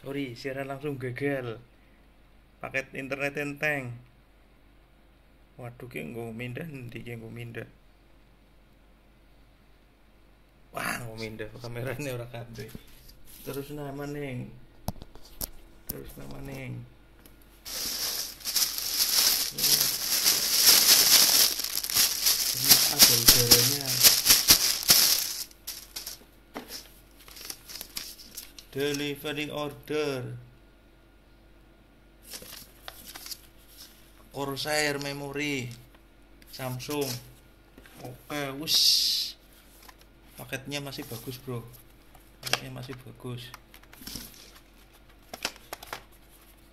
sorry siaran langsung gagal. Paket internet enteng. Waduh ki nggo mindah nanti ki nggo mindah? Wah nggo mindah kameranya ora kabeh. Terus nama neng terus nama neng ada udaranya delivery order. Corsair memory Samsung. Oke wus paketnya masih bagus bro. Paketnya masih bagus.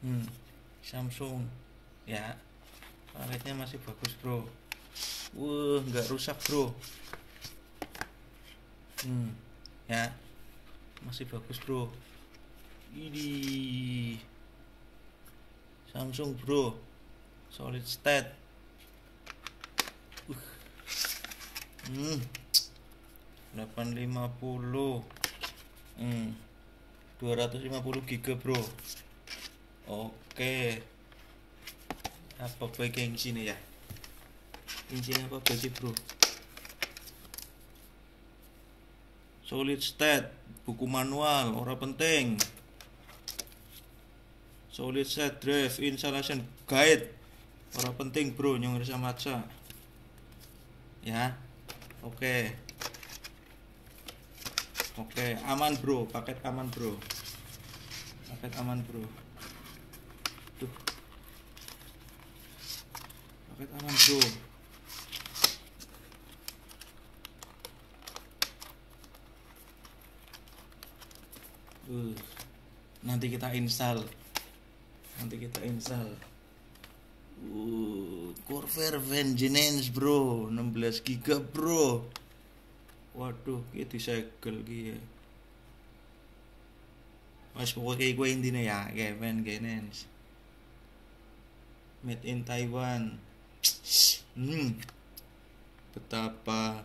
Hmm Samsung. Ya paketnya masih bagus bro. Wah nggak rusak bro. Hmm ya masih bagus bro. Ini. Samsung bro. Solid state. Uh. hmm. 850 hmm. 250 giga bro. Oke. Apa bagian sini ya? Intinya apa bagi bro solid state buku manual ora penting. Solid state drive installation guide. Ora penting bro nyong rasa maca. Ya oke. Oke aman bro paket aman bro. Paket aman bro. Tuh paket aman bro Nanti kita install. Nanti kita install. Uh, Corvair Vengeance bro, 16 giga bro. Waduh, ini disegel gitu. Mas pokoknya gue intinya ya, kayak Vengeance. Made in Taiwan. Hmm, betapa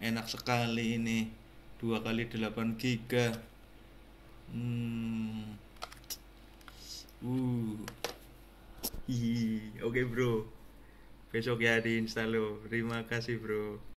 enak sekali ini. Dua kali 8 giga. Hmm. Uh. Oke, Bro. Besok ya di install lo. Terima kasih, Bro.